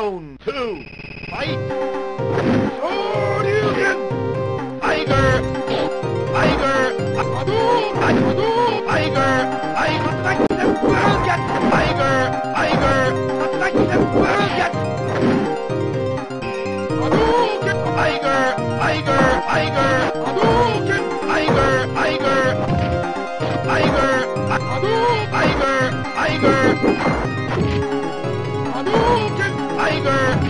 Round two. Fight. Shoryuken. Tiger. Tiger. Tiger. Tiger. Tiger. Tiger. Tiger. Tiger. Tiger! Tiger! Tiger! Tiger.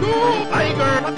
Tiger!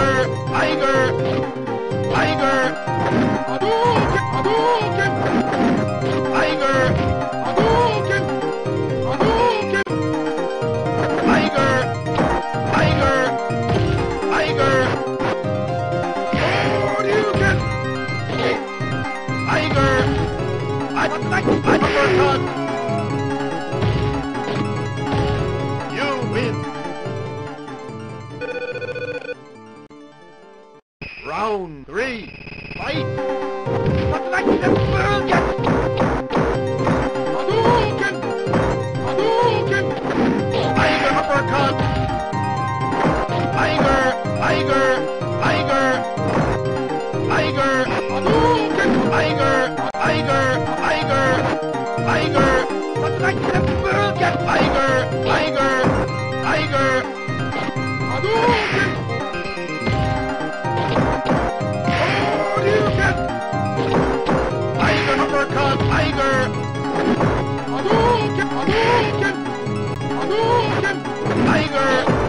Tiger! Tiger! Tiger! Hadouken! Hadouken! Tiger!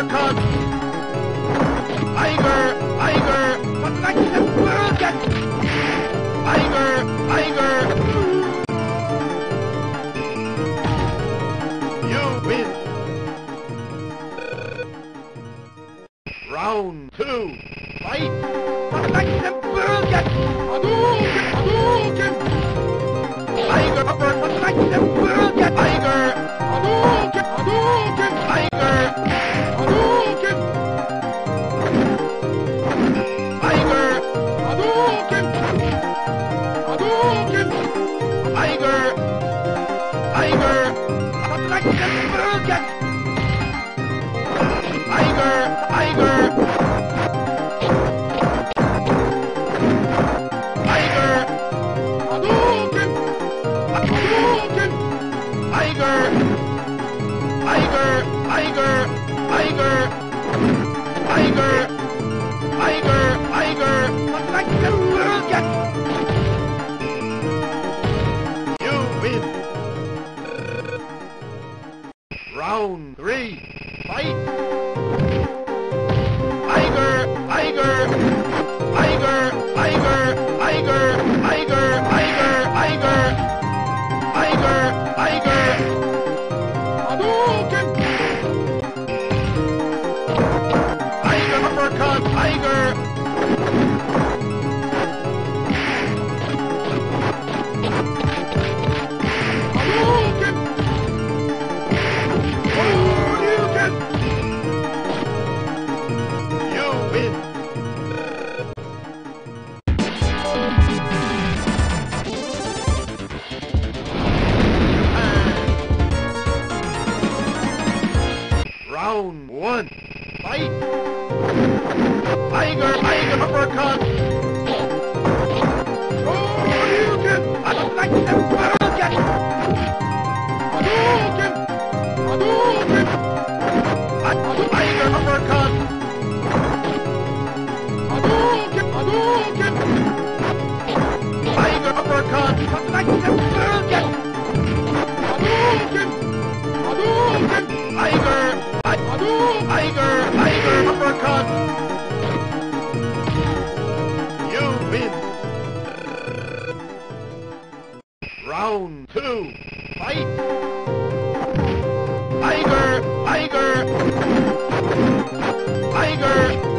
Uppercut! Iger, Tiger! What like the get? Iger, Iger. You win! Round two! Fight! What like the get? Hadouken! Hadouken! Tiger! Uppercut! What like the get? Iger, Hadouken! Round two. Fight! Tiger! Tiger! Tiger!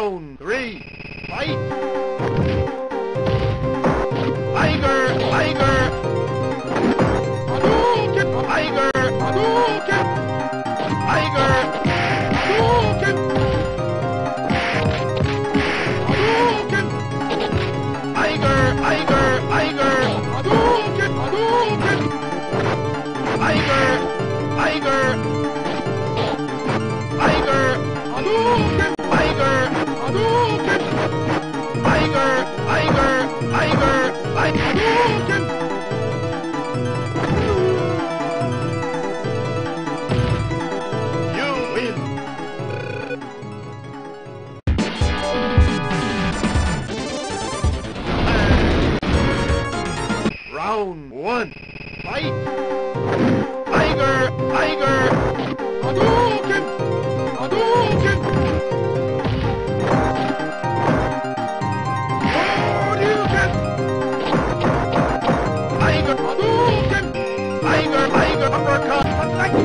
Round three. Fight!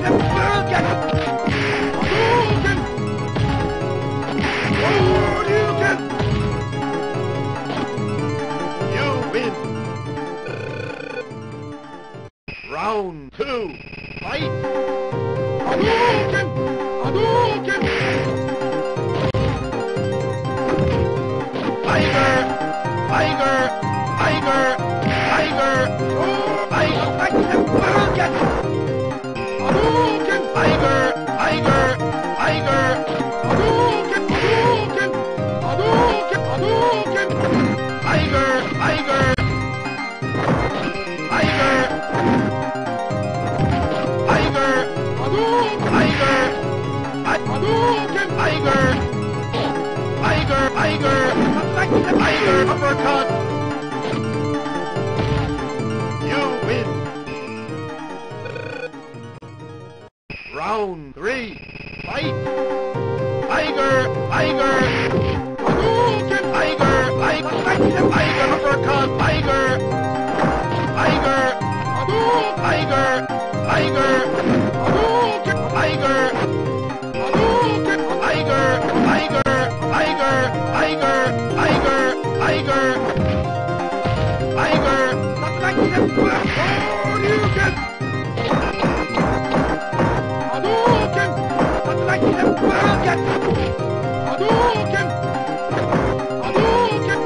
Ah! Tiger! Tiger! Uppercut! Hadouken! Hadouken!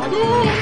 Hadouken!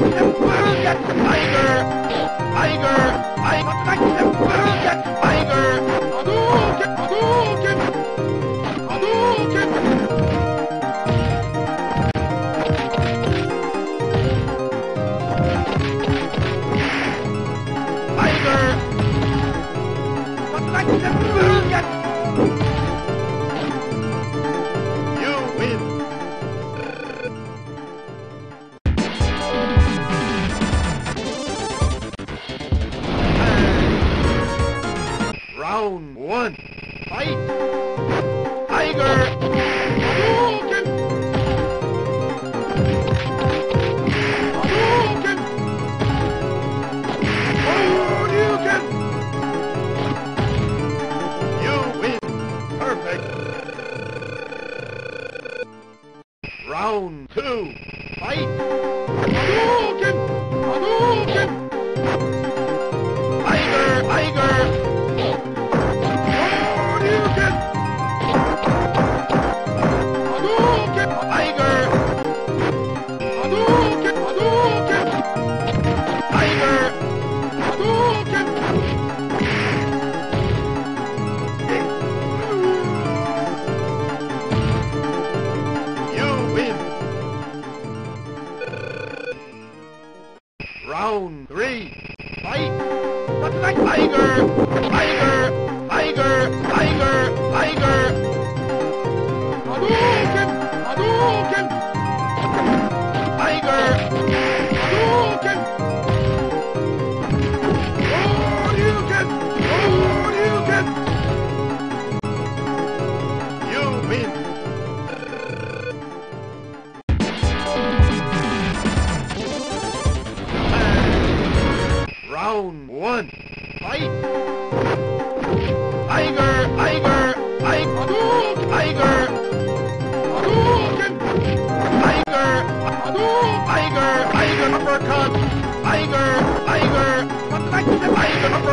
like to get tiger, tiger, I Tiger! like to get tiger.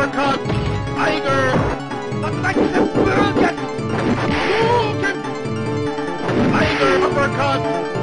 Leprechaun, Tiger, the Knight will get, Tiger,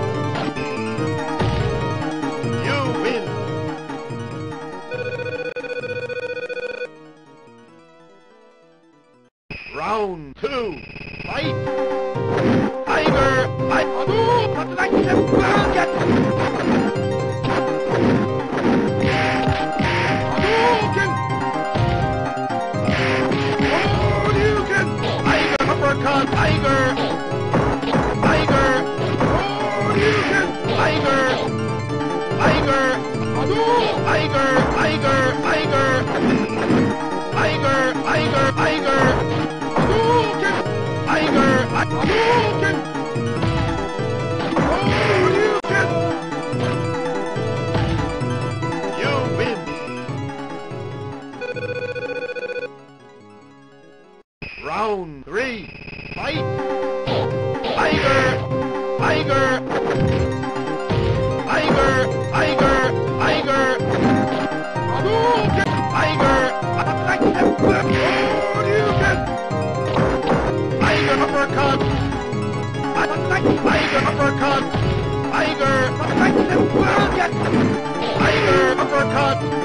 cut.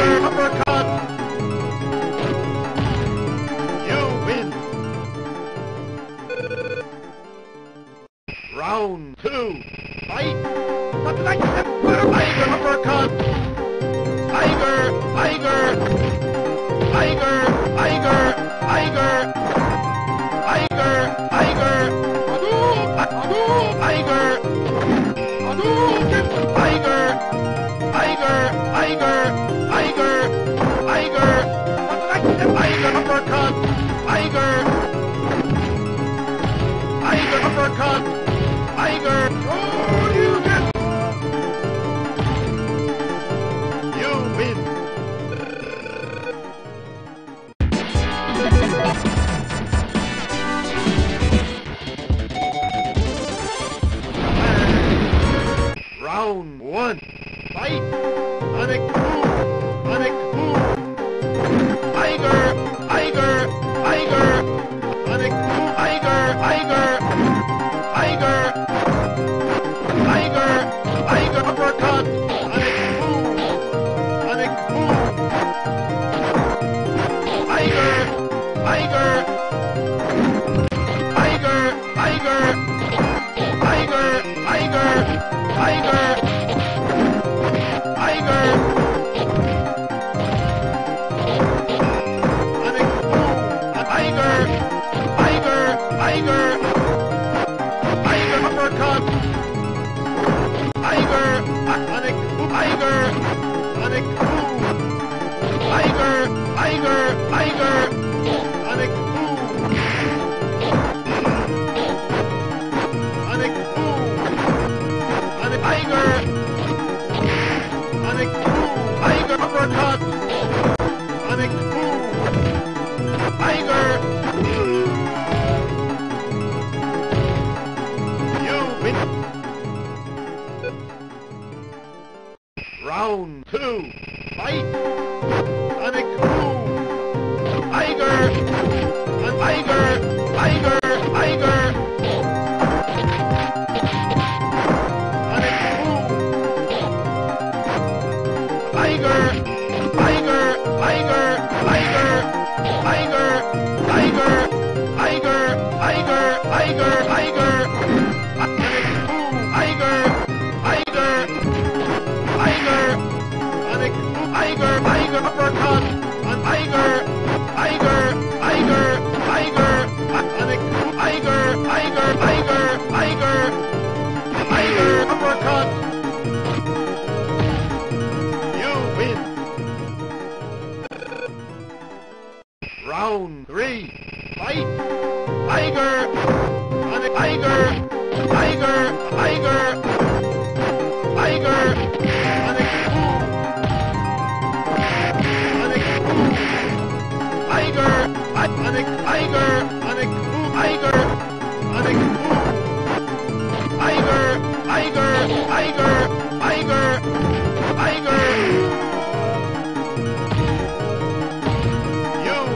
Uppercut! You win! Round two, fight! Cut! Tiger! Oh, you get... You win! Round one. Fight! Sonic Tiger on a coup. Tiger, tiger, tiger on a coup. On a a tiger. On a. Tiger uppercut. On a. Tiger. You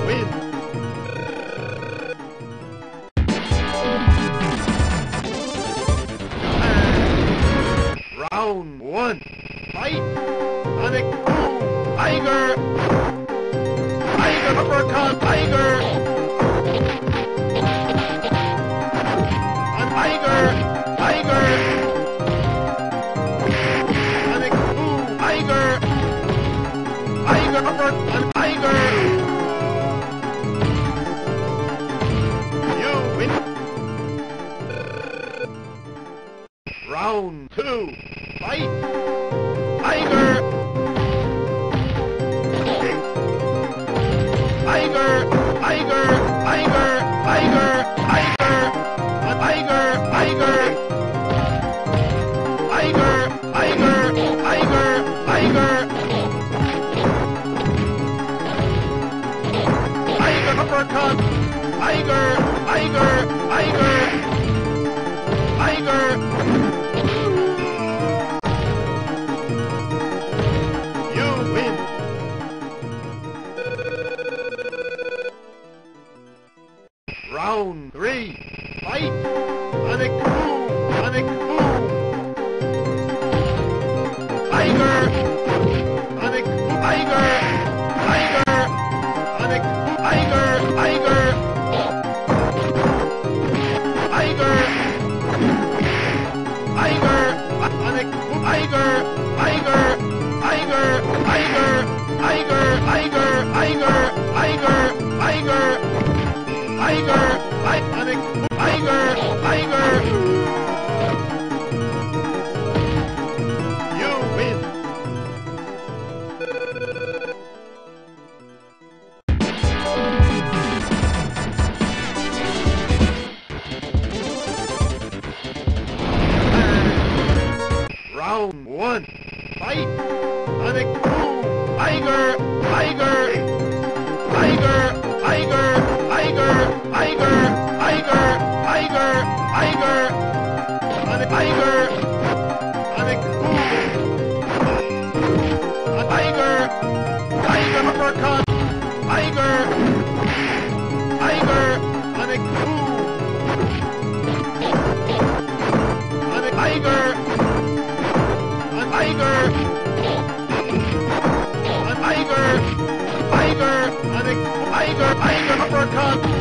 win. Round one. Fight. Uppercut. Tiger. Robert the Tiger! You win! Round two! America.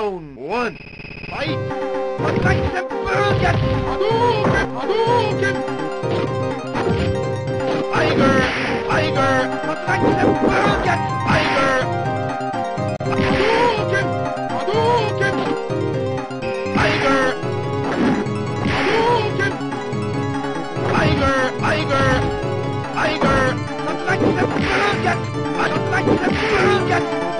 Round one. Fight! Hadouken! Tiger! Tiger! Tiger! Tiger! Tiger! Hadouken! Hadouken! Tiger! Hadouken! Tiger! Tiger! Tiger! Hadouken! Hadouken! Hadouken!